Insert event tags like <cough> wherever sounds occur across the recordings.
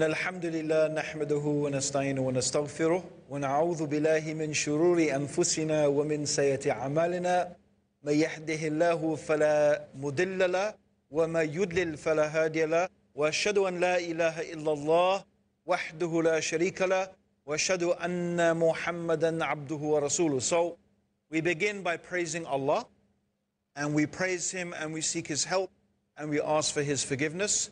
إن الحمد لله نحمده ونستعينه ونستغفره ونعوذ بالله من شرور أنفسنا ومن سيئة أعمالنا. من يهده الله فلا مضل له وما يضلل فلا هادي له. وأشهد أن لا إله إلا الله وحده لا شريك له. وأشهد أن محمدا عبده ورسوله. So we begin by praising Allah and we praise Him and we seek His help and we ask for His forgiveness.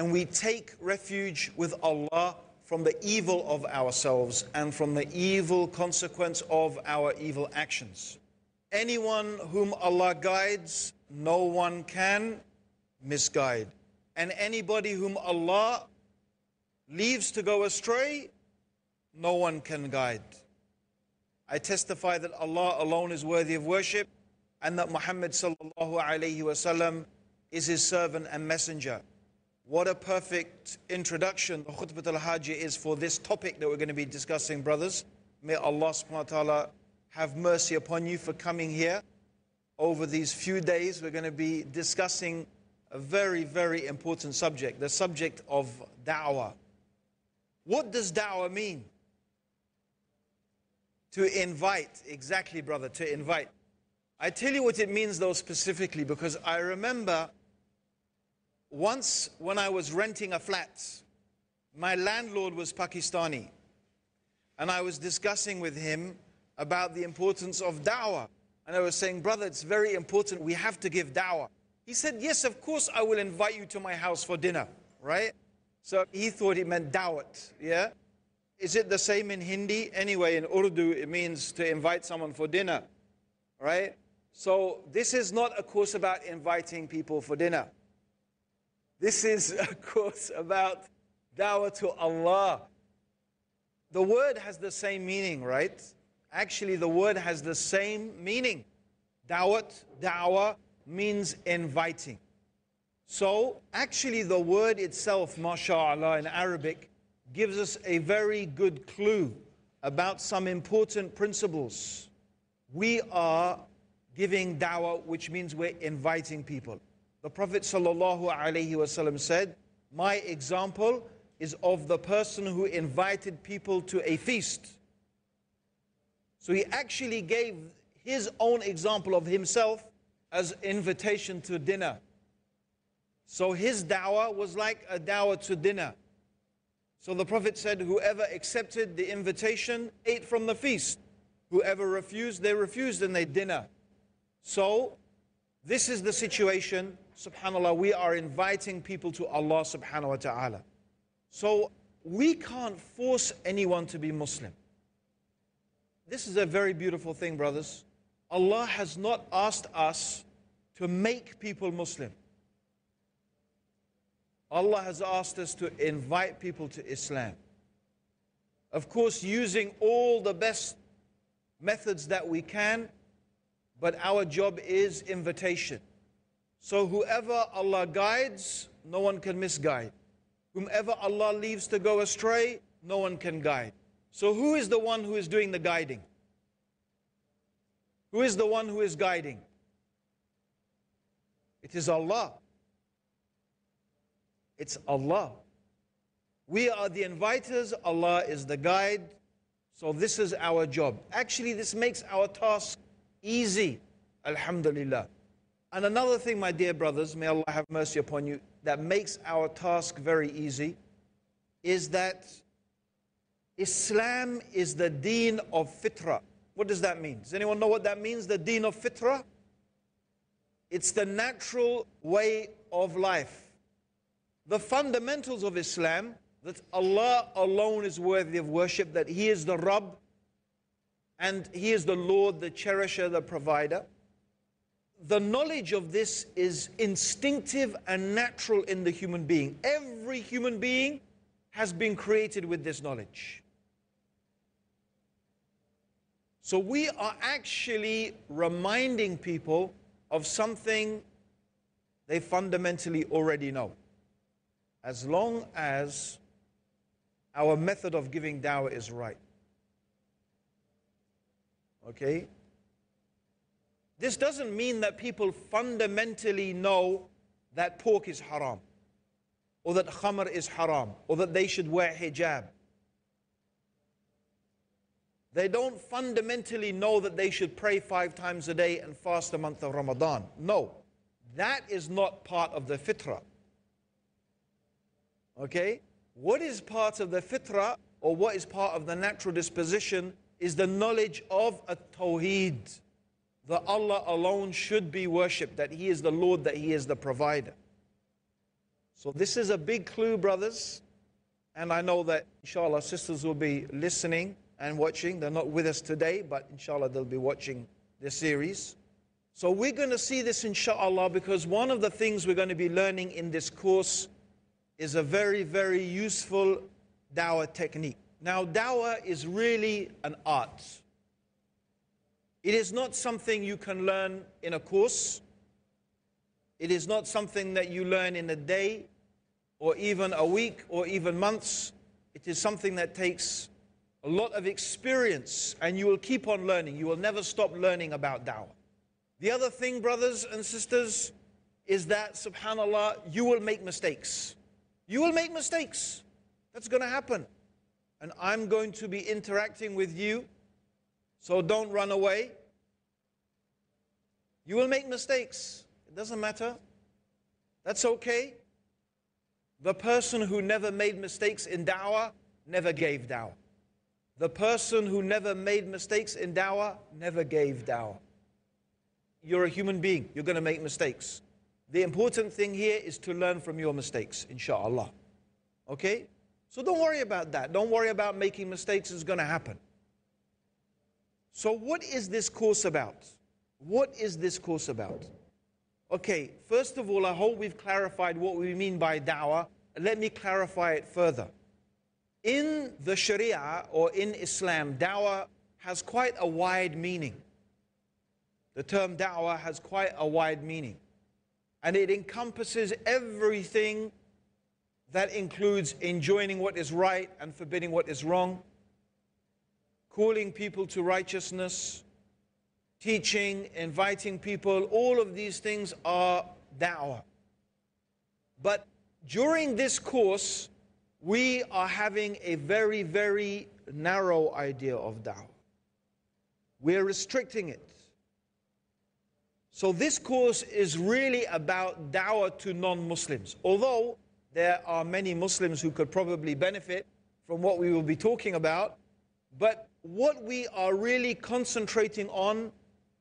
And we take refuge with Allah from the evil of ourselves and from the evil consequence of our evil actions. Anyone whom Allah guides, no one can misguide. And anybody whom Allah leaves to go astray, no one can guide. I testify that Allah alone is worthy of worship and that Muhammad sallallahu alayhi wasallam is his servant and messenger. What a perfect introduction the Khutbah al-Hajah is for this topic that we're going to be discussing, brothers. May Allah subhanahu wa ta'ala have mercy upon you for coming here. Over these few days, we're going to be discussing a very, very important subject, the subject of da'wah. What does da'wah mean? To invite, exactly, brother, to invite. I tell you what it means, though, specifically, because I remember once when I was renting a flat, my landlord was Pakistani, and I was discussing with him about the importance of da'wah. And I was saying, brother, it's very important. We have to give da'wah. He said, yes, of course, I will invite you to my house for dinner, right? So he thought it meant dawat, yeah? Is it the same in Hindi? Anyway, in Urdu, it means to invite someone for dinner, right? So this is not a course about inviting people for dinner. This is <laughs> a course about da'wah to Allah. The word has the same meaning, right? Actually, the word has the same meaning. Dawat, da'wah means inviting. So, actually, the word itself, mashallah, in Arabic, gives us a very good clue about some important principles. We are giving da'wah, which means we're inviting people. The Prophet ﷺ said, My example is of the person who invited people to a feast. So he actually gave his own example of himself as invitation to dinner. So his dawah was like a dawah to dinner. So the Prophet said, Whoever accepted the invitation ate from the feast. Whoever refused, they refused and they dinner. So this is the situation. Subhanallah, we are inviting people to Allah subhanahu wa ta'ala. So we can't force anyone to be Muslim. This is a very beautiful thing, brothers. Allah has not asked us to make people Muslim. Allah has asked us to invite people to Islam. Of course, using all the best methods that we can, but our job is invitation. So, whoever Allah guides, no one can misguide. Whomever Allah leaves to go astray, no one can guide. So, who is the one who is doing the guiding? Who is the one who is guiding? It is Allah. It's Allah. We are the inviters, Allah is the guide. So this is our job. Actually, this makes our task easy. Alhamdulillah. And another thing, my dear brothers, may Allah have mercy upon you, that makes our task very easy is that Islam is the deen of fitrah. What does that mean? Does anyone know what that means? The deen of fitrah? It's the natural way of life. The fundamentals of Islam that Allah alone is worthy of worship, that He is the Rabb and He is the Lord, the cherisher, the provider. The knowledge of this is instinctive and natural in the human being. Every human being has been created with this knowledge. So we are actually reminding people of something they fundamentally already know. As long as our method of giving dawah is right. Okay? This doesn't mean that people fundamentally know that pork is haram. or that khamr is haram, or that they should wear hijab. They don't fundamentally know that they should pray five times a day and fast the month of Ramadan. No, that is not part of the fitrah. Okay? What is part of the fitrah or what is part of the natural disposition is the knowledge of a tawheed. That Allah alone should be worshipped, that He is the Lord, that He is the provider. So, this is a big clue, brothers. And I know that, inshallah, sisters will be listening and watching. They're not with us today, but inshallah, they'll be watching this series. So, we're going to see this, inshallah, because one of the things we're going to be learning in this course is a very, very useful dawah technique. Now, dawah is really an art. It is not something you can learn in a course. It is not something that you learn in a day or even a week or even months. It is something that takes a lot of experience and you will keep on learning. You will never stop learning about dawah. The other thing, brothers and sisters, is that, subhanAllah, you will make mistakes. You will make mistakes. That's going to happen. And I'm going to be interacting with you, so don't run away. You will make mistakes. It doesn't matter. That's okay. The person who never made mistakes in dawah never gave dawah. The person who never made mistakes in dawah never gave dawah. You're a human being. You're going to make mistakes. The important thing here is to learn from your mistakes, inshallah. Okay? So don't worry about that. Don't worry about making mistakes. It's going to happen. So, what is this course about? What is this course about? Okay, first of all, I hope we've clarified what we mean by da'wah. Let me clarify it further. In the Sharia or in Islam, da'wah has quite a wide meaning. The term da'wah has quite a wide meaning. And it encompasses everything that includes enjoining what is right and forbidding what is wrong, calling people to righteousness, teaching, inviting people, all of these things are da'wah. But during this course, we are having a very, very narrow idea of da'wah. We're restricting it. So this course is really about da'wah to non-Muslims. Although there are many Muslims who could probably benefit from what we will be talking about. But what we are really concentrating on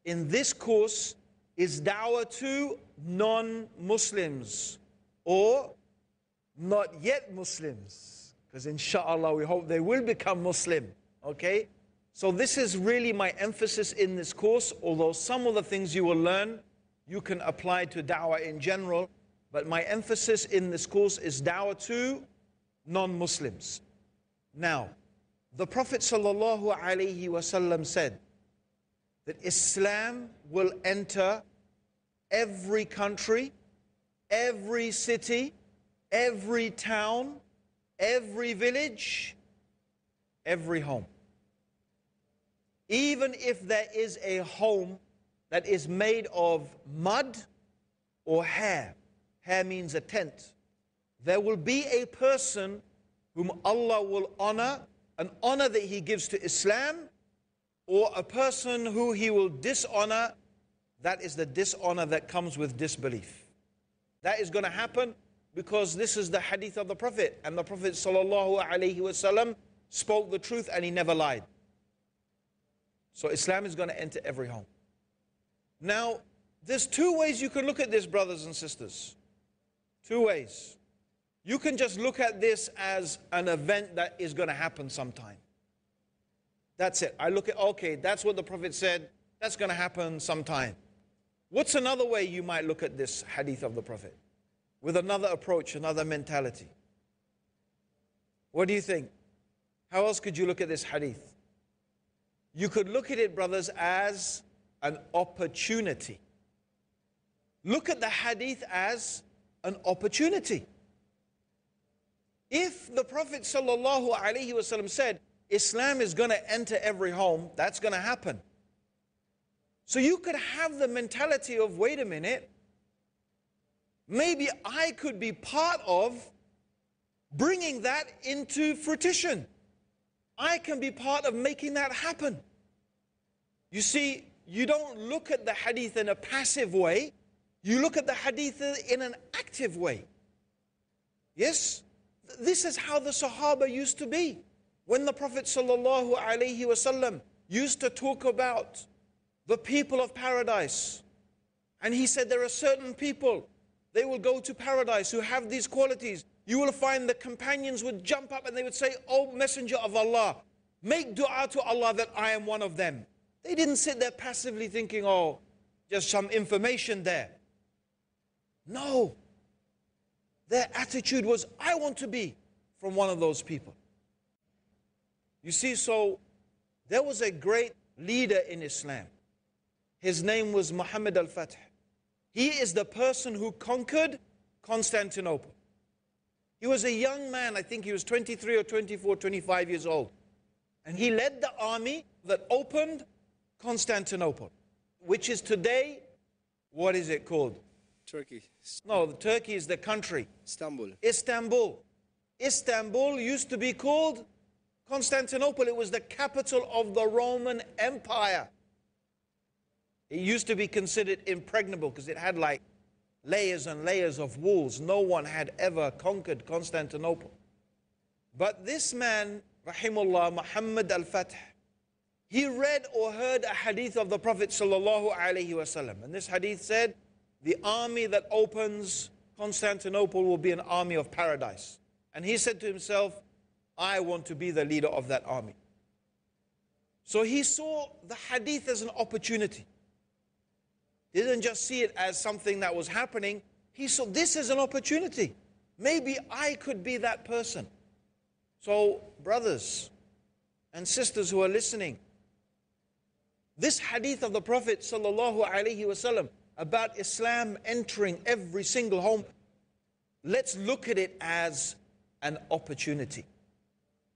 in this course is dawah to non Muslims or not yet Muslims. Because inshallah, we hope they will become Muslim. Okay? So, this is really my emphasis in this course, although some of the things you will learn you can apply to dawah in general. But my emphasis in this course is dawah to non-Muslims. Now, the Prophet ﷺ said that Islam will enter every country, every city, every town, every village, every home. Even if there is a home that is made of mud or hair, Hair means a tent. There will be a person whom Allah will honor, an honor that He gives to Islam, or a person who He will dishonor. That is the dishonor that comes with disbelief. That is going to happen because this is the hadith of the Prophet, and the Prophet ﷺ spoke the truth and he never lied. So Islam is going to enter every home. Now, there's two ways you can look at this, brothers and sisters. Two ways. You can just look at this as an event that is going to happen sometime. That's it. I look at, okay, that's what the Prophet said. That's going to happen sometime. What's another way you might look at this hadith of the Prophet? With another approach, another mentality. What do you think? How else could you look at this hadith? You could look at it, brothers, as an opportunity. Look at the hadith as an opportunity. If the Prophet ﷺ said, Islam is going to enter every home, that's going to happen. So you could have the mentality of, wait a minute, maybe I could be part of bringing that into fruition. I can be part of making that happen. You see, you don't look at the hadith in a passive way, you look at the hadith in an active way. Yes? This is how the Sahaba used to be. When the Prophet ﷺ used to talk about the people of paradise, and he said there are certain people, they will go to paradise who have these qualities. You will find the companions would jump up and they would say, Oh Messenger of Allah, make dua to Allah that I am one of them. They didn't sit there passively thinking, Oh, just some information there. No. Their attitude was, I want to be from one of those people. You see, so there was a great leader in Islam. His name was Muhammad al Fatih. He is the person who conquered Constantinople. He was a young man, I think he was 23 or 24, 25 years old. And he led the army that opened Constantinople, which is today, what is it called? Turkey. No, Turkey is the country. Istanbul. Istanbul. Istanbul used to be called Constantinople. It was the capital of the Roman Empire. It used to be considered impregnable because it had like layers and layers of walls. No one had ever conquered Constantinople. But this man, Rahimullah, Muhammad al Fatih, he read or heard a hadith of the Prophet sallallahu alaihi wasallam. And this hadith said, the army that opens Constantinople will be an army of paradise. And he said to himself, I want to be the leader of that army. So he saw the hadith as an opportunity. He didn't just see it as something that was happening. He saw this as an opportunity. Maybe I could be that person. So, brothers and sisters who are listening, this hadith of the Prophet sallallahu alaihi wasallam about Islam entering every single home, let's look at it as an opportunity.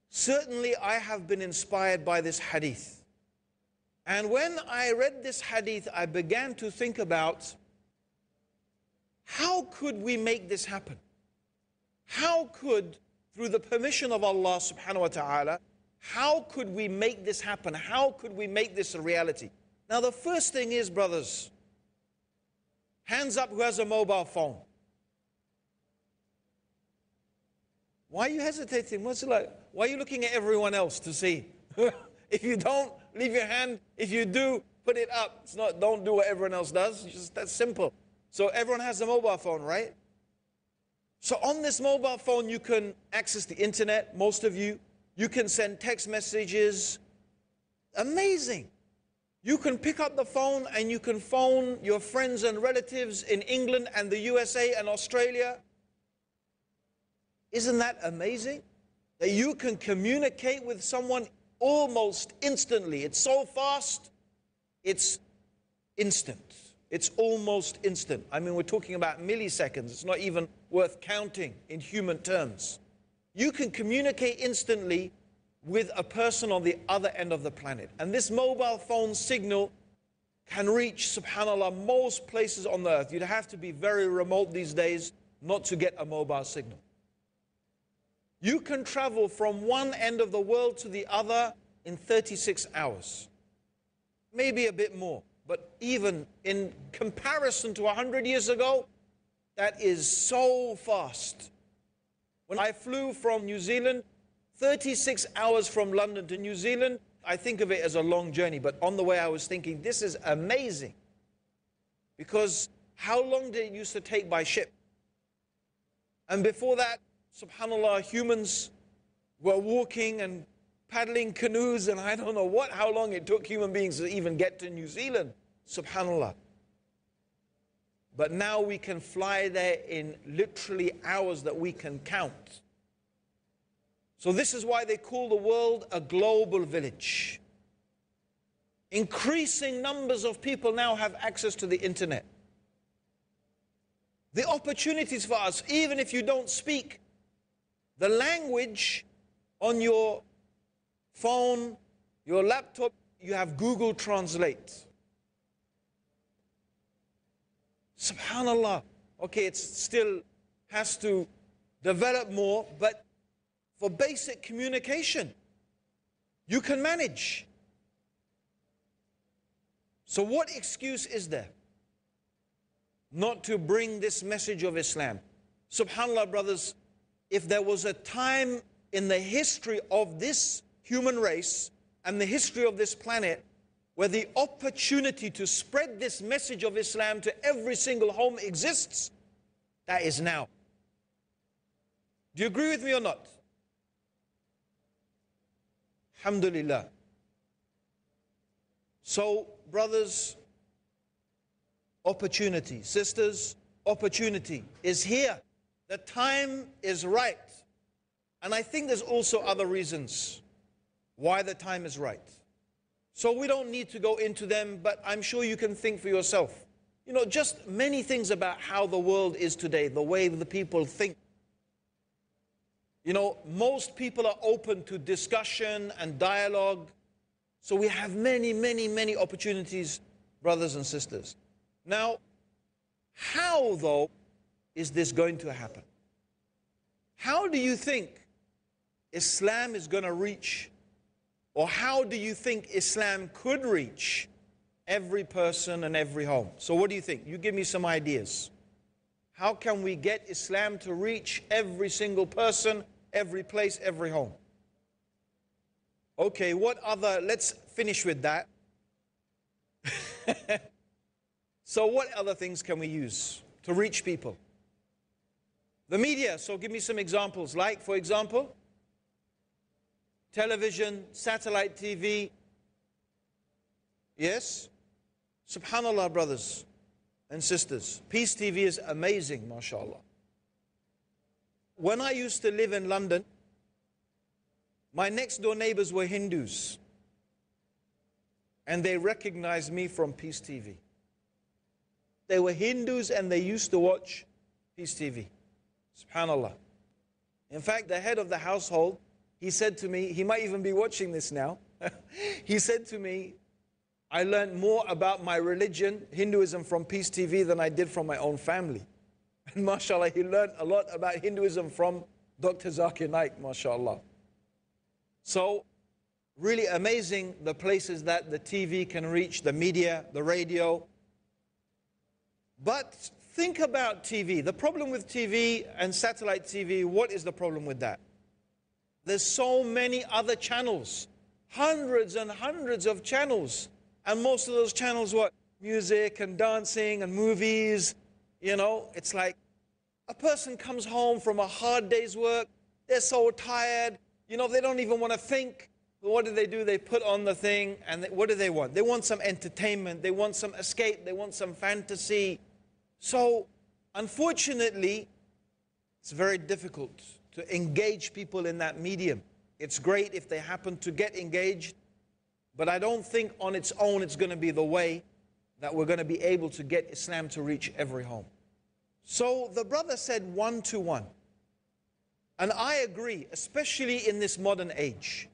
Certainly, I have been inspired by this hadith. And when I read this hadith, I began to think about how could we make this happen? How could, through the permission of Allah subhanahu wa ta'ala, how could we make this happen? How could we make this a reality? Now, the first thing is, brothers, Hands up who has a mobile phone. Why are you hesitating? What's it like? Why are you looking at everyone else to see? <laughs> if you don't, leave your hand. If you do, put it up. It's not, don't do what everyone else does. It's just that simple. So everyone has a mobile phone, right? So on this mobile phone, you can access the internet, most of you. You can send text messages. Amazing. You can pick up the phone and you can phone your friends and relatives in England and the USA and Australia. Isn't that amazing? That you can communicate with someone almost instantly. It's so fast, it's instant. It's almost instant. I mean, we're talking about milliseconds. It's not even worth counting in human terms. You can communicate instantly with a person on the other end of the planet. And this mobile phone signal can reach, subhanAllah, most places on the earth. You'd have to be very remote these days not to get a mobile signal. You can travel from one end of the world to the other in 36 hours, maybe a bit more. But even in comparison to 100 years ago, that is so fast. When I flew from New Zealand 36 hours from London to New Zealand, I think of it as a long journey, but on the way I was thinking, this is amazing. Because how long did it used to take by ship? And before that, subhanAllah, humans were walking and paddling canoes, and I don't know what, how long it took human beings to even get to New Zealand, subhanAllah. But now we can fly there in literally hours that we can count. So, this is why they call the world a global village. Increasing numbers of people now have access to the internet. The opportunities for us, even if you don't speak the language on your phone, your laptop, you have Google Translate. Subhanallah. Okay, it still has to develop more, but for basic communication, you can manage. So, what excuse is there not to bring this message of Islam? SubhanAllah, brothers, if there was a time in the history of this human race and the history of this planet where the opportunity to spread this message of Islam to every single home exists, that is now. Do you agree with me or not? Alhamdulillah. So, brothers, opportunity. Sisters, opportunity is here. The time is right. And I think there's also other reasons why the time is right. So we don't need to go into them, but I'm sure you can think for yourself. You know, just many things about how the world is today, the way the people think. You know, most people are open to discussion and dialogue. So we have many, many, many opportunities, brothers and sisters. Now, how, though, is this going to happen? How do you think Islam is going to reach or how do you think Islam could reach every person and every home? So, what do you think? You give me some ideas. How can we get Islam to reach every single person, every place, every home? Okay, what other, let's finish with that. <laughs> so, what other things can we use to reach people? The media, so give me some examples. Like, for example, television, satellite TV. Yes? Subhanallah, brothers and sisters. Peace TV is amazing, mashallah. When I used to live in London, my next door neighbors were Hindus. And they recognized me from Peace TV. They were Hindus and they used to watch Peace TV. Subhanallah. In fact, the head of the household he said to me, he might even be watching this now. <laughs> he said to me, I learned more about my religion, Hinduism, from Peace TV than I did from my own family. <laughs> And mashallah, he learned a lot about Hinduism from Dr. Zakir Naik, mashallah. So, really amazing the places that the TV can reach, the media, the radio. But think about TV. The problem with TV and satellite TV, what is the problem with that? There's so many other channels, hundreds and hundreds of channels. And most of those channels, what? Music and dancing and movies. You know, it's like a person comes home from a hard day's work, they're so tired, you know, they don't even want to think. What do they do? They put on the thing, and they, what do they want? They want some entertainment, they want some escape, they want some fantasy. So, unfortunately, it's very difficult to engage people in that medium. It's great if they happen to get engaged, but I don't think on its own it's going to be the way that we're going to be able to get Islam to reach every home. So the brother said one to one. And I agree, especially in this modern age,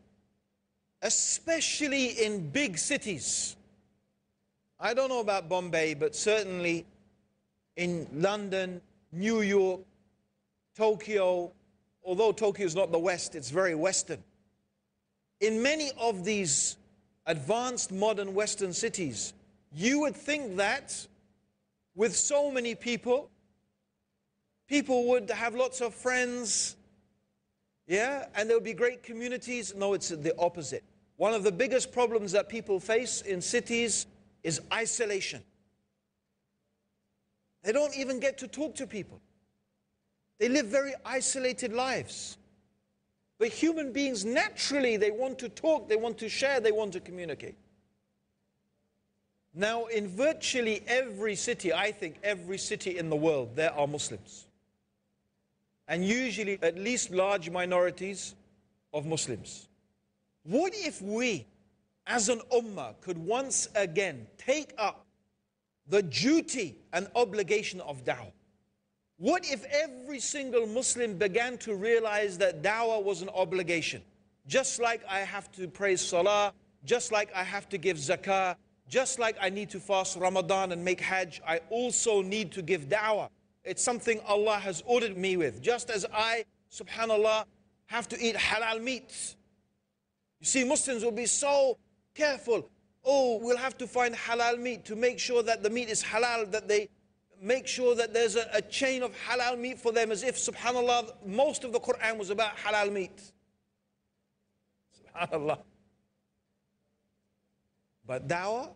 especially in big cities. I don't know about Bombay, but certainly in London, New York, Tokyo, although Tokyo is not the West, it's very Western. In many of these advanced modern Western cities, you would think that with so many people, people would have lots of friends, yeah, and there would be great communities. No, it's the opposite. One of the biggest problems that people face in cities is isolation. They don't even get to talk to people. They live very isolated lives. But human beings, naturally, they want to talk, they want to share, they want to communicate. Now, in virtually every city, I think every city in the world, there are Muslims. And usually at least large minorities of Muslims. What if we, as an ummah, could once again take up the duty and obligation of da'wah? What if every single Muslim began to realize that dawah was an obligation? Just like I have to pray salah, just like I have to give zakah, just like I need to fast Ramadan and make hajj, I also need to give dawah. It's something Allah has ordered me with. Just as I, subhanAllah, have to eat halal meat. You see, Muslims will be so careful. Oh, we'll have to find halal meat to make sure that the meat is halal, that they make sure that there's a, a chain of halal meat for them, as if, subhanAllah, most of the Quran was about halal meat. SubhanAllah. But dawah,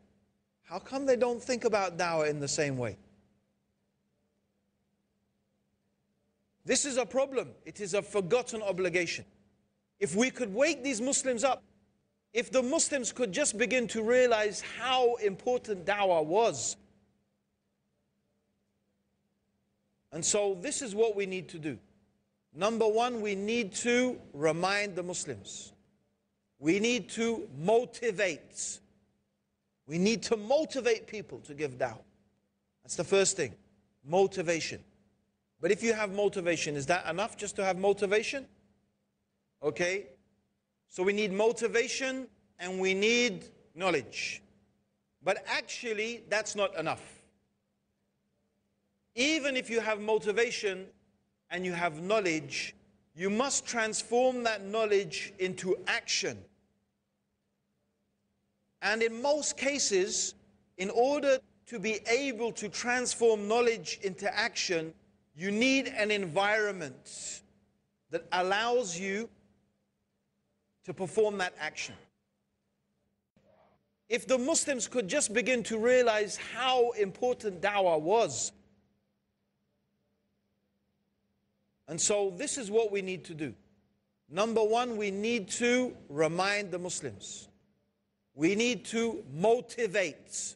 how come they don't think about dawah in the same way? This is a problem. It is a forgotten obligation. If we could wake these Muslims up, if the Muslims could just begin to realize how important dawah was. And so, this is what we need to do. Number one, we need to remind the Muslims. We need to motivate. We need to motivate people to give dawah. That's the first thing motivation. But if you have motivation, is that enough just to have motivation? Okay? So we need motivation and we need knowledge. But actually, that's not enough. Even if you have motivation and you have knowledge, you must transform that knowledge into action. And in most cases, in order to be able to transform knowledge into action, you need an environment that allows you to perform that action. If the Muslims could just begin to realize how important dawah was. And so, this is what we need to do. Number one, we need to remind the Muslims. We need to motivate.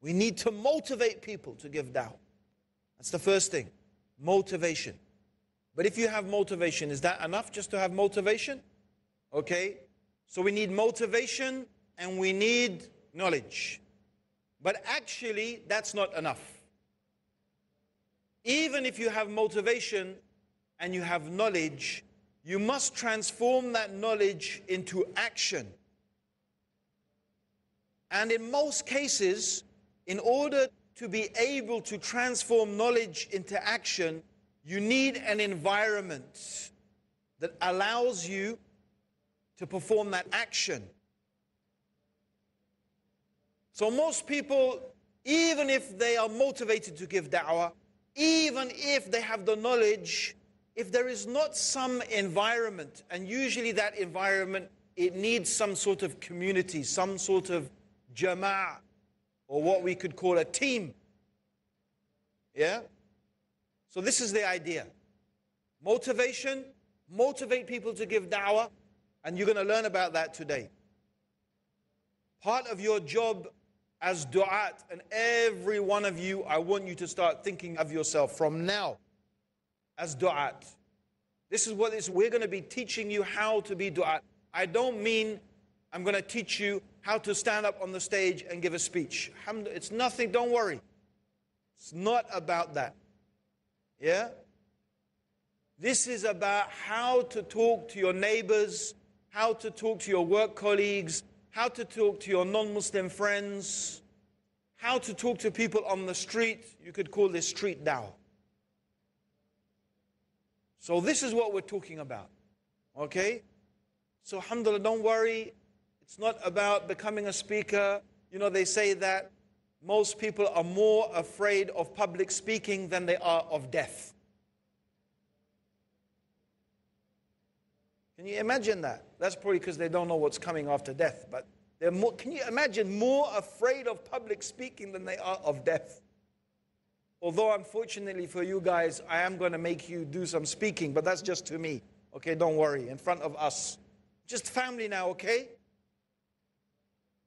We need to motivate people to give dawah. That's the first thing motivation. But if you have motivation, is that enough just to have motivation? Okay? So we need motivation and we need knowledge. But actually, that's not enough. Even if you have motivation and you have knowledge, you must transform that knowledge into action. And in most cases, in order to be able to transform knowledge into action, you need an environment that allows you to perform that action. So, most people, even if they are motivated to give da'wah, even if they have the knowledge, if there is not some environment, and usually that environment, it needs some sort of community, some sort of jama'ah, or what we could call a team. Yeah? So, this is the idea motivation, motivate people to give da'wah, and you're going to learn about that today. Part of your job as du'at, and every one of you, I want you to start thinking of yourself from now as du'at. This is what is, we're going to be teaching you how to be du'at. I don't mean I'm going to teach you how to stand up on the stage and give a speech. It's nothing, don't worry. It's not about that. Yeah? This is about how to talk to your neighbors, how to talk to your work colleagues, how to talk to your non Muslim friends, how to talk to people on the street. You could call this street dawah. So, this is what we're talking about. Okay? So, alhamdulillah, don't worry. It's not about becoming a speaker. You know, they say that most people are more afraid of public speaking than they are of death. Can you imagine that? That's probably because they don't know what's coming after death. But they're more, can you imagine more afraid of public speaking than they are of death? Although, unfortunately for you guys, I am going to make you do some speaking, but that's just to me. Okay, don't worry, in front of us. Just family now, okay?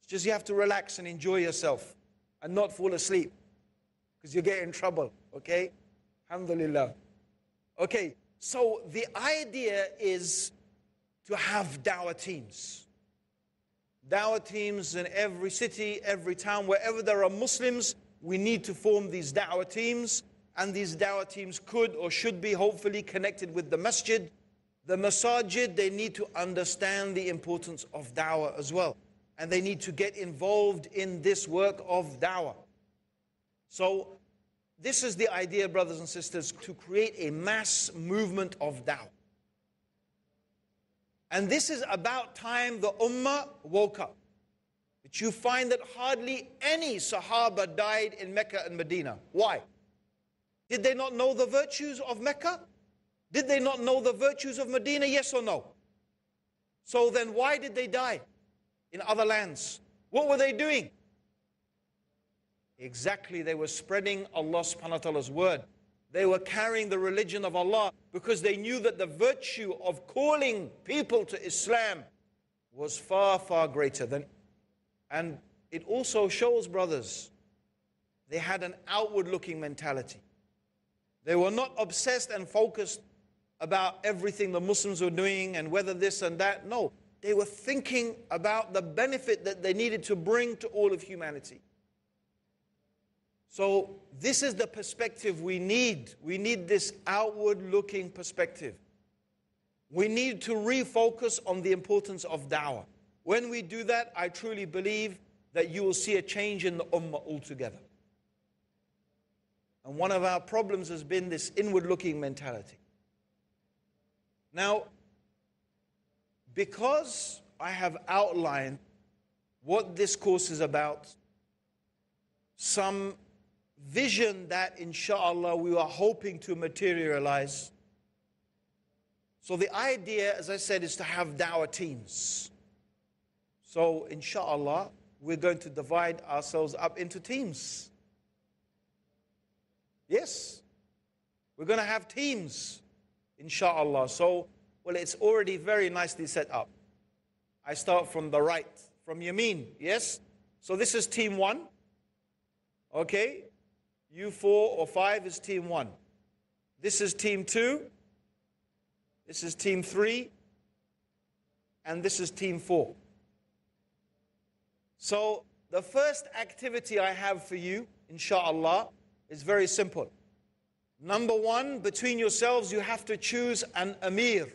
It's just you have to relax and enjoy yourself and not fall asleep because you get in trouble, okay? Alhamdulillah. Okay, so the idea is to have dawah teams. Dawah teams in every city, every town, wherever there are Muslims, we need to form these dawah teams. And these dawah teams could or should be hopefully connected with the masjid. The masajid, they need to understand the importance of dawah as well and they need to get involved in this work of dawah. So, this is the idea, brothers and sisters, to create a mass movement of da'wah. And this is about time the ummah woke up. But you find that hardly any Sahaba died in Mecca and Medina. Why? Did they not know the virtues of Mecca? Did they not know the virtues of Medina? Yes or no? So then why did they die in other lands? What were they doing? Exactly, they were spreading Allah subhanahu wa ta'ala's word. They were carrying the religion of Allah because they knew that the virtue of calling people to Islam was far, far greater than. And it also shows, brothers, they had an outward looking mentality. They were not obsessed and focused about everything the Muslims were doing and whether this and that. No, they were thinking about the benefit that they needed to bring to all of humanity. So, this is the perspective we need. We need this outward looking perspective. We need to refocus on the importance of da'wah. When we do that, I truly believe that you will see a change in the ummah altogether. And one of our problems has been this inward looking mentality. Now, because I have outlined what this course is about, some vision that inshallah we are hoping to materialize. So the idea, as I said, is to have dawah teams. So inshallah, we're going to divide ourselves up into teams. Yes, we're going to have teams, inshallah. So, well, it's already very nicely set up. I start from the right, from Yameen, yes? So this is team one. Okay, you four or five is team one. This is team two. This is team three. And this is team four. So the first activity I have for you, inshallah, is very simple. Number one, between yourselves, you have to choose an emir.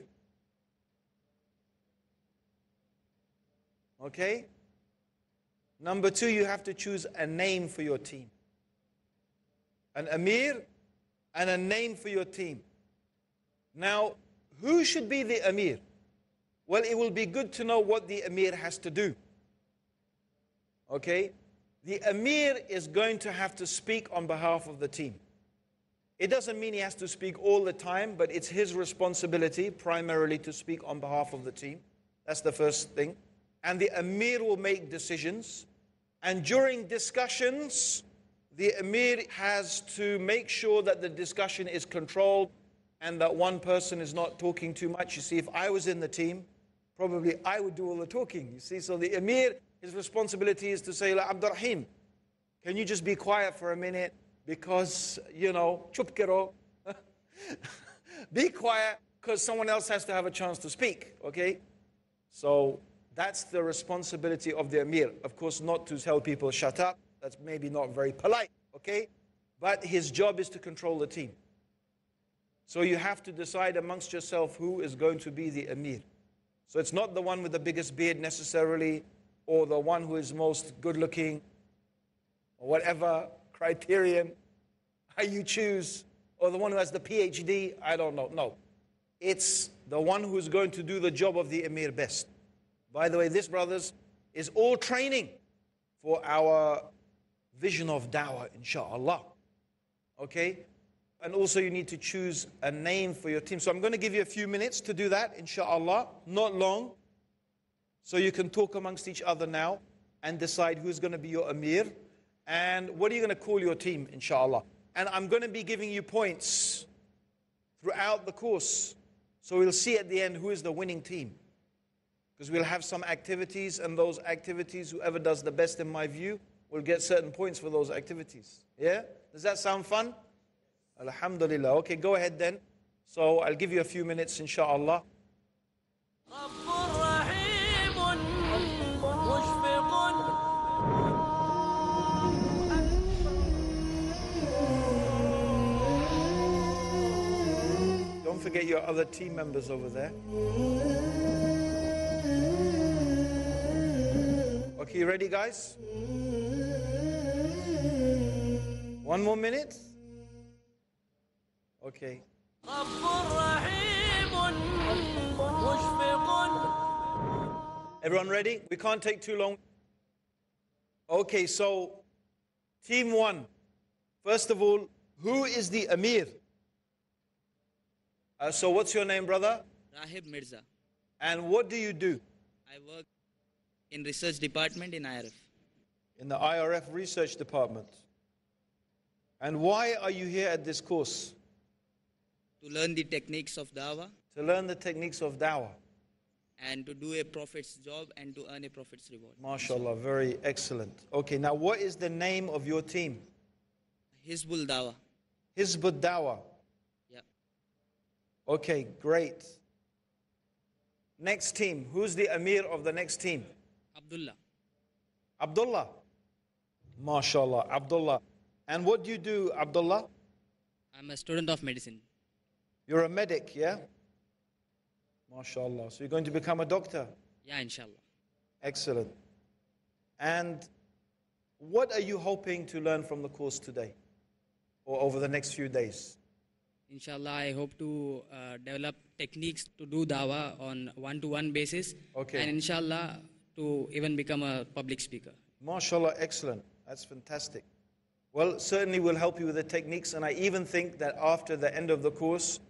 Okay? Number two, you have to choose a name for your team an emir, and a name for your team. Now, who should be the emir? Well, it will be good to know what the emir has to do. Okay? The emir is going to have to speak on behalf of the team. It doesn't mean he has to speak all the time, but it's his responsibility primarily to speak on behalf of the team. That's the first thing. And the emir will make decisions. And during discussions, the emir has to make sure that the discussion is controlled and that one person is not talking too much. You see, if I was in the team, probably I would do all the talking. You see, so the emir, his responsibility is to say, like, Abdur Raheem, can you just be quiet for a minute? Because, you know, chup kero. <laughs> be quiet because someone else has to have a chance to speak, okay? So that's the responsibility of the emir. Of course, not to tell people, shut up. That's maybe not very polite, okay? But his job is to control the team. So you have to decide amongst yourself who is going to be the emir. So it's not the one with the biggest beard necessarily, or the one who is most good looking, or whatever criterion <laughs> you choose, or the one who has the PhD. I don't know. No. It's the one who's going to do the job of the emir best. By the way, this, brothers, is all training for our vision of da'wah, inshallah. Okay? And also, you need to choose a name for your team. So, I'm going to give you a few minutes to do that, inshallah. Not long. So, you can talk amongst each other now and decide who's going to be your Amir and what are you going to call your team, inshallah. And I'm going to be giving you points throughout the course. So, we'll see at the end who is the winning team. Because we'll have some activities, and those activities, whoever does the best, in my view, will get certain points for those activities. Yeah? Does that sound fun? Alhamdulillah. Okay, go ahead then. So I'll give you a few minutes, inshallah. Don't forget your other team members over there. Okay, you ready, guys? One more minute. Okay. Everyone ready? We can't take too long. Okay, so team one. First of all, who is the Amir? Uh, so, what's your name, brother? Rahib Mirza. And what do you do? I work in research department in IRF. In the IRF Research Department. And why are you here at this course? To learn the techniques of dawah To learn the techniques of dawah. and to do a prophet's job and to earn a prophet's reward. MashaAllah, very excellent. Okay, now what is the name of your team? Hizbul Dawah. Hizbut Dawah. Yeah. Okay, great. Next team. Who's the Amir of the next team? Abdullah. Abdullah. MashaAllah, Abdullah. And what do you do, Abdullah? I'm a student of medicine. You're a medic, yeah? MashaAllah. So you're going to become a doctor. Yeah, inshallah. Excellent. And what are you hoping to learn from the course today or over the next few days? Inshallah, I hope to uh, develop techniques to do dawah on one-to-one basis. Okay. And inshallah, to even become a public speaker. MashaAllah, excellent. That's fantastic. Well, certainly we'll help you with the techniques, and I even think that after the end of the course,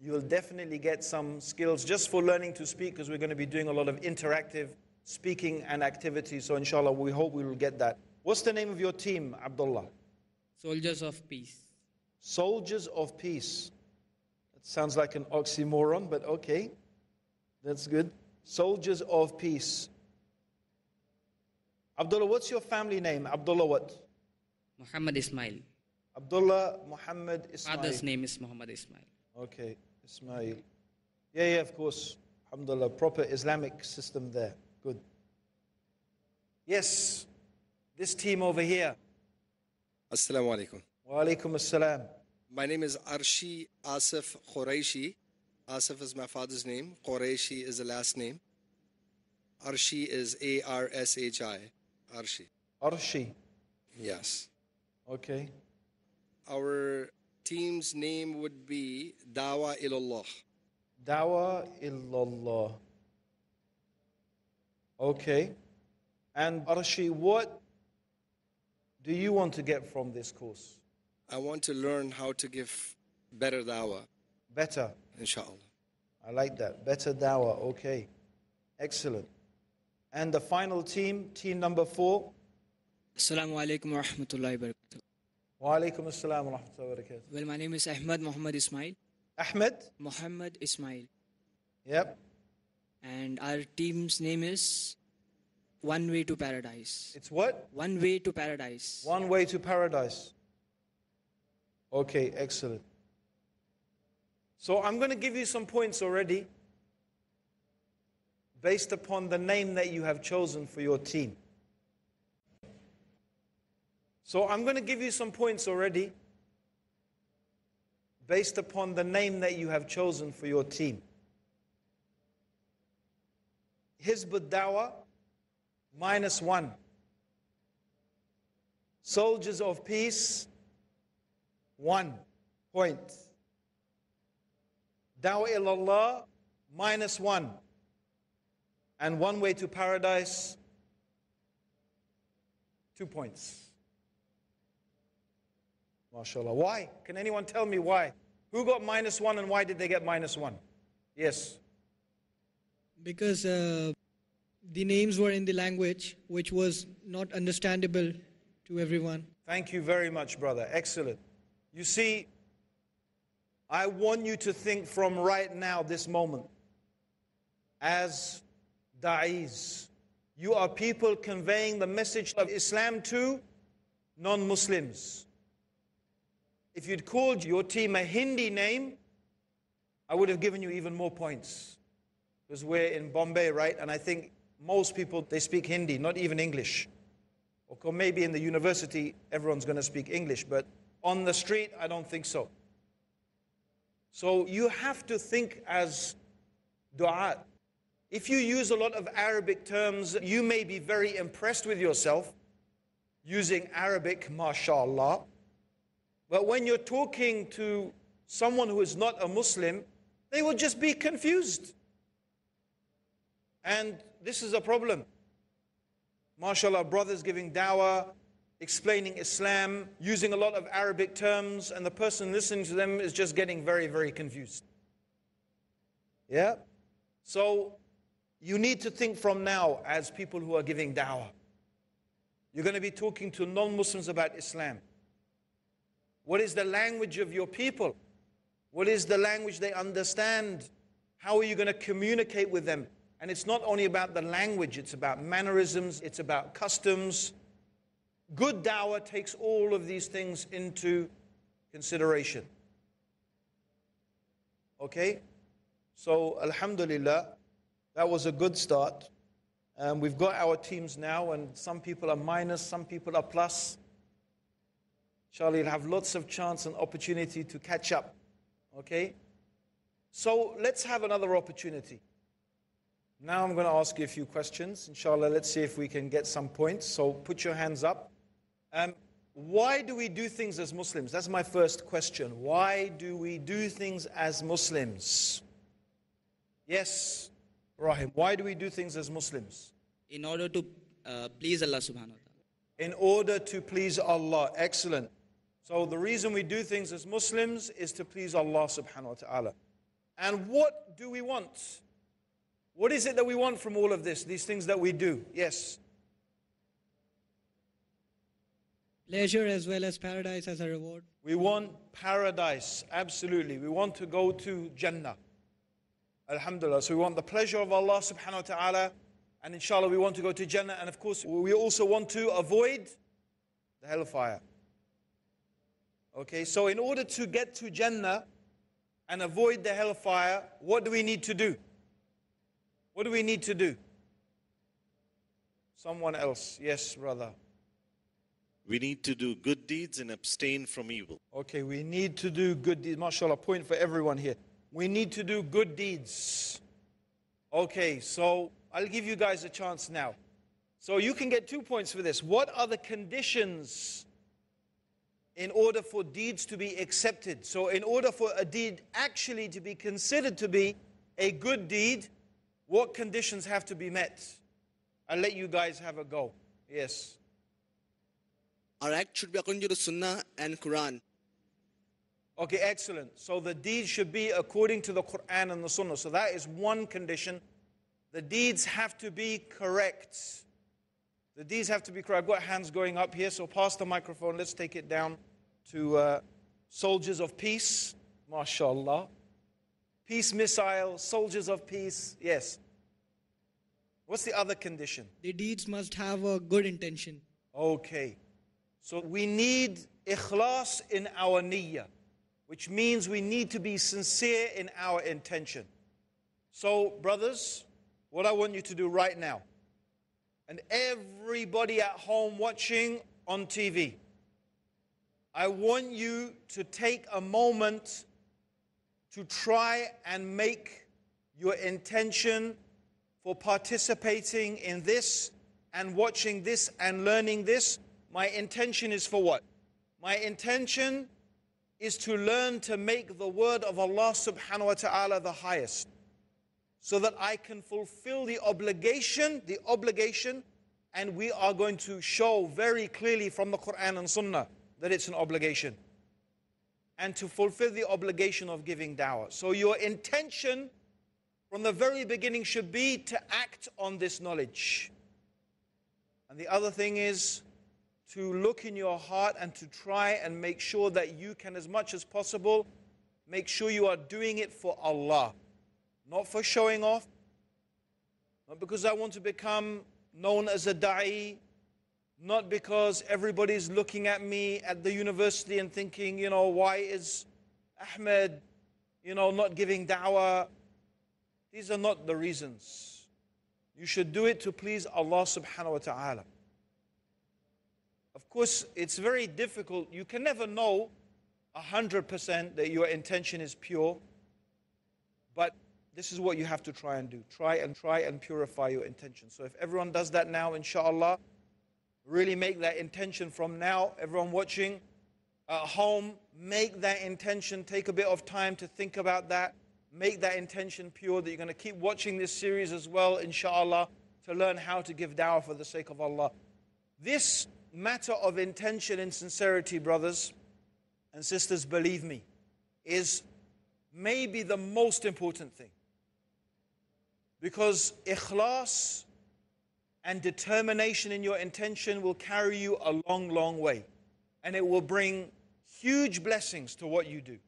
you'll definitely get some skills just for learning to speak, because we're going to be doing a lot of interactive speaking and activities. So, inshallah, we hope we will get that. What's the name of your team, Abdullah? Soldiers of peace. Soldiers of Peace. That sounds like an oxymoron, but okay. That's good. Soldiers of Peace. Abdullah, what's your family name? Abdullah what? Muhammad Ismail. Abdullah Muhammad Ismail. Father's name is Muhammad Ismail. Okay, Ismail. Yeah, yeah, of course. Alhamdulillah, proper Islamic system there. Good. Yes, this team over here. Assalamu alaikum. Wa alaikum assalam. My name is Arshi Asif Qureshi. Asif is my father's name. Qureshi is the last name. Arshi is A R S H I. Arshi. Arshi. Yes. Okay. Our team's name would be Dawa ilallah. Dawa illallah. Okay. And Arshi, what do you want to get from this course? I want to learn how to give better dawah, Better. inshallah. I like that. Better dawah. Okay. Excellent. And the final team, team number four. Assalamu alaikum wa rahmatullahi wa barakatuh. Wa alaikum assalam wa rahmatullahi wa barakatuh. Well, my name is Ahmad Muhammad Ismail. Ahmed? Muhammad Ismail. Yep. And our team's name is One Way to Paradise. It's what? One Way to Paradise. One way to paradise. Okay, excellent. So I'm going to give you some points already based upon the name that you have chosen for your team. So I'm going to give you some points already based upon the name that you have chosen for your team. Hizbut Dawah, minus one. Soldiers of Peace, one point. Dawah ilallah, minus one. And one way to paradise, two points. MashaAllah. Why? Can anyone tell me why? Who got minus one and why did they get minus one? Yes. because uh, the names were in the language which was not understandable to everyone. Thank you very much, brother. Excellent. You see, I want you to think from right now, this moment, as da'is. You are people conveying the message of Islam to non Muslims. If you'd called your team a Hindi name, I would have given you even more points. Because we're in Bombay, right? And I think most people, they speak Hindi, not even English. Or maybe in the university, everyone's going to speak English, but on the street, I don't think so. So you have to think as du'at. If you use a lot of Arabic terms, you may be very impressed with yourself using Arabic, mashallah. But when you're talking to someone who is not a Muslim, they will just be confused. And this is a problem. MashaAllah, brothers giving dawah, explaining Islam, using a lot of Arabic terms, and the person listening to them is just getting very, very confused. Yeah? So you need to think from now as people who are giving dawah. You're going to be talking to non Muslims about Islam. What is the language of your people? What is the language they understand? How are you going to communicate with them? And it's not only about the language, it's about mannerisms, it's about customs. Good dawah takes all of these things into consideration. Okay? So, Alhamdulillah, that was a good start. Um, we've got our teams now, and some people are minus, some people are plus. Charlie will have lots of chance and opportunity to catch up. Okay? So let's have another opportunity. Now I'm going to ask you a few questions. Inshallah, let's see if we can get some points. So put your hands up. Um, why do we do things as Muslims? That's my first question. Why do we do things as Muslims? Yes, Rahim. Why do we do things as Muslims? In order to uh, please Allah subhanahu wa ta'ala. In order to please Allah. Excellent. So the reason we do things as Muslims is to please Allah subhanahu wa ta'ala. And what do we want? What is it that we want from all of this, these things that we do? Yes. Pleasure as well as paradise as a reward. We want paradise, absolutely. We want to go to Jannah. Alhamdulillah. So we want the pleasure of Allah subhanahu wa ta'ala. And inshallah, we want to go to Jannah. And of course, we also want to avoid the hellfire. Okay, so in order to get to Jannah and avoid the hellfire, what do we need to do? What do we need to do? Someone else. Yes, brother. We need to do good deeds and abstain from evil. Okay, we need to do good deeds. MashaAllah, point for everyone here. We need to do good deeds. Okay, so I'll give you guys a chance now. So you can get two points for this. What are the conditions in order for deeds to be accepted? So, in order for a deed actually to be considered to be a good deed, what conditions have to be met? I'll let you guys have a go. Yes. Our act should be according to the Sunnah and Quran. Okay, excellent. So the deeds should be according to the Quran and the Sunnah. So that is one condition. The deeds have to be correct. The deeds have to be correct. I've got hands going up here, so pass the microphone. Let's take it down to uh, soldiers of peace. MashaAllah. Peace missile, soldiers of peace. Yes. What's the other condition? The deeds must have a good intention. Okay. So we need ikhlas in our niyyah, which means we need to be sincere in our intention. So, brothers, what I want you to do right now, and everybody at home watching on TV, I want you to take a moment to try and make your intention for participating in this and watching this and learning this my intention is for what? My intention is to learn to make the word of Allah subhanahu wa ta'ala the highest. So that I can fulfill the obligation, the obligation, and we are going to show very clearly from the Quran and Sunnah that it's an obligation. And to fulfill the obligation of giving dawah. So your intention from the very beginning should be to act on this knowledge. And the other thing is to look in your heart and to try and make sure that you can, as much as possible, make sure you are doing it for Allah. Not for showing off, not because I want to become known as a da'i, not because everybody's looking at me at the university and thinking, you know, why is Ahmed, you know, not giving da'wah? These are not the reasons. You should do it to please Allah subhanahu wa ta'ala. Of course, it's very difficult. You can never know 100% that your intention is pure. But this is what you have to try and do. Try and try and purify your intention. So if everyone does that now, inshallah, really make that intention from now, everyone watching, At home, make that intention, take a bit of time to think about that. Make that intention pure that you're going to keep watching this series as well, inshallah, to learn how to give da'wah for the sake of Allah. This matter of intention and sincerity, brothers and sisters, believe me, is maybe the most important thing. Because ikhlas and determination in your intention will carry you a long, long way. And it will bring huge blessings to what you do.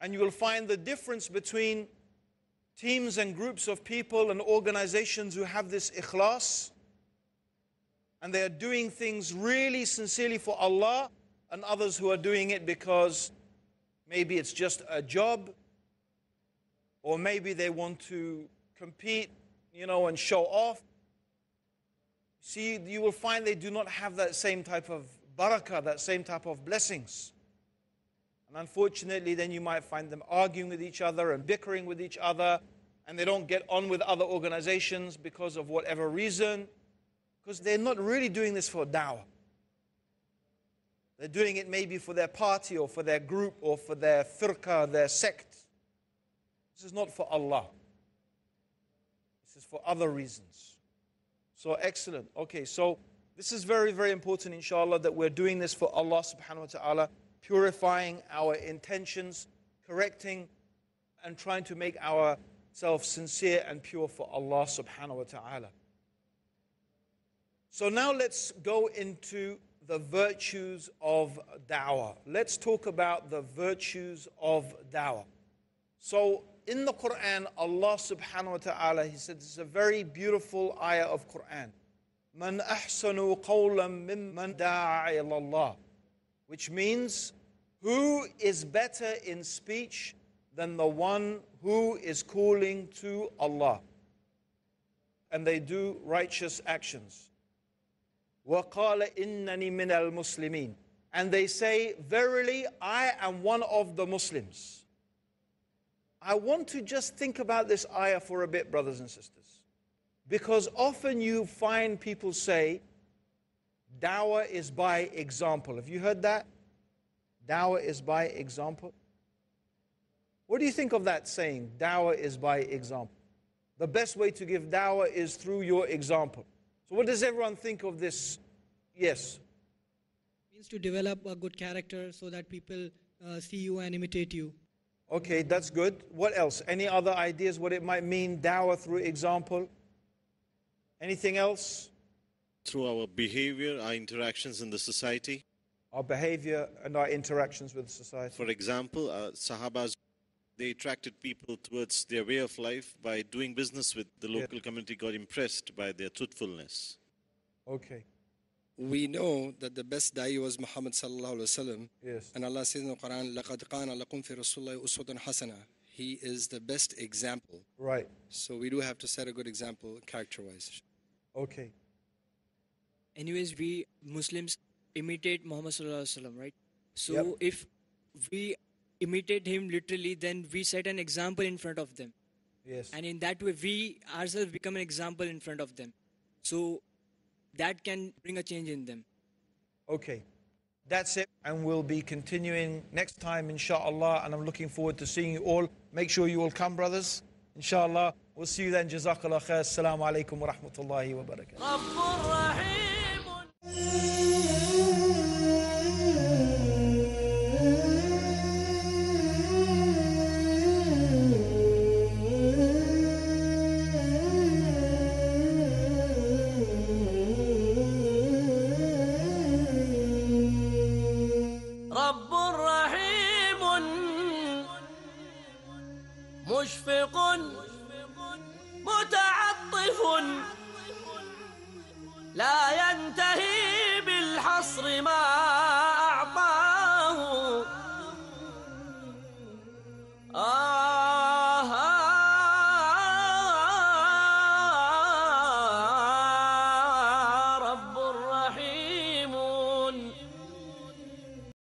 And you will find the difference between teams and groups of people and organizations who have this ikhlas and they are doing things really sincerely for Allah, and others who are doing it because maybe it's just a job, or maybe they want to compete, you know, and show off. See, you will find they do not have that same type of barakah, that same type of blessings. And unfortunately, then you might find them arguing with each other and bickering with each other, and they don't get on with other organizations because of whatever reason, because they're not really doing this for da'wah. They're doing it maybe for their party or for their group or for their firqa, their sect. This is not for Allah. This is for other reasons. So excellent. Okay, so this is very, very important, inshallah, that we're doing this for Allah subhanahu wa ta'ala, purifying our intentions, correcting and trying to make ourselves sincere and pure for Allah subhanahu wa ta'ala. So now let's go into the virtues of da'wah. Let's talk about the virtues of da'wah. So in the Quran, Allah subhanahu wa ta'ala, He said, this is a very beautiful ayah of Quran. Man ahsanu qawlan mimman da'a ila Allah. Which means, who is better in speech than the one who is calling to Allah? And they do righteous actions. وَقَالَ إِنَّنِي مِنَ الْمُسْلِمِينَ And they say, Verily, I am one of the Muslims. I want to just think about this ayah for a bit, brothers and sisters. Because often you find people say, Dawah is by example. Have you heard that? Dawah is by example. What do you think of that saying? Dawah is by example. The best way to give dawah is through your example. So, what does everyone think of this? Yes. means to develop a good character so that people uh, see you and imitate you. Okay, that's good. What else? Any other ideas what it might mean? Dawah through example? Anything else? Through our behavior, our interactions in the society. Our behavior and our interactions with society. For example, uh, Sahabas, they attracted people towards their way of life by doing business with the local yeah. community got impressed by their truthfulness. Okay. We know that the best dai was muhammad sallallahu alaihi wasallam. Yes. And allah says in the quran laqad kana lakum fi rasulillahi uswatun hasana. He is the best example. Right. So we do have to set a good example character wise okay. Anyways we muslims imitate muhammad sallallahu alaihi wasallam right? So yep. if we imitate him literally, then we set an example in front of them, Yes. and in that way, we ourselves become an example in front of them. So that can bring a change in them. Okay. That's it. And we'll be continuing next time, inshallah. And I'm looking forward to seeing you all. Make sure you all come, brothers. Inshallah. We'll see you then. Jazakallah khair. Assalamu alaikum wa rahmatullahi wa barakatuh.